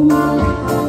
Ooh.